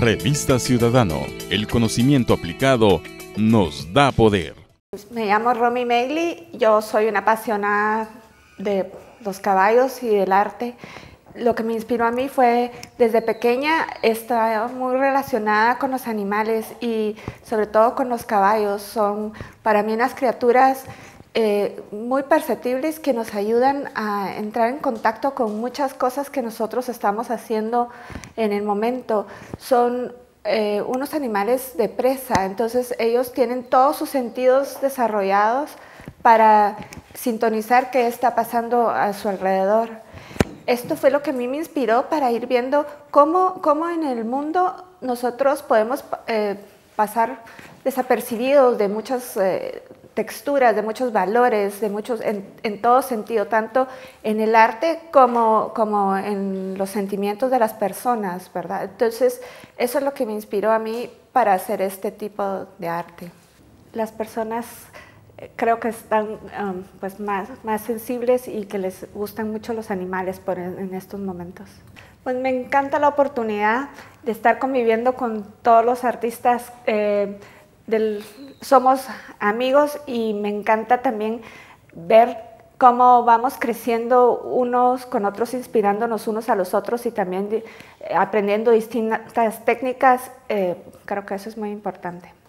Revista Ciudadano, el conocimiento aplicado nos da poder. Me llamo Romy Meili, yo soy una apasionada de los caballos y del arte. Lo que me inspiró a mí fue desde pequeña estaba muy relacionada con los animales y sobre todo con los caballos. Son para mí unas criaturas eh, muy perceptibles que nos ayudan a entrar en contacto con muchas cosas que nosotros estamos haciendo en el momento. Son eh, unos animales de presa, entonces ellos tienen todos sus sentidos desarrollados para sintonizar qué está pasando a su alrededor. Esto fue lo que a mí me inspiró para ir viendo cómo, cómo en el mundo nosotros podemos eh, pasar desapercibidos de muchas texturas, de muchos valores, de muchos, en, todo sentido, tanto en el arte como, como en los sentimientos de las personas, ¿verdad? Entonces, eso es lo que me inspiró a mí para hacer este tipo de arte. Las personas eh, creo que están um, pues más, más sensibles y que les gustan mucho los animales en, estos momentos. Pues me encanta la oportunidad de estar conviviendo con todos los artistas eh, somos amigos y me encanta también ver cómo vamos creciendo unos con otros, inspirándonos unos a los otros y también eh, aprendiendo distintas técnicas. Eh, creo que eso es muy importante.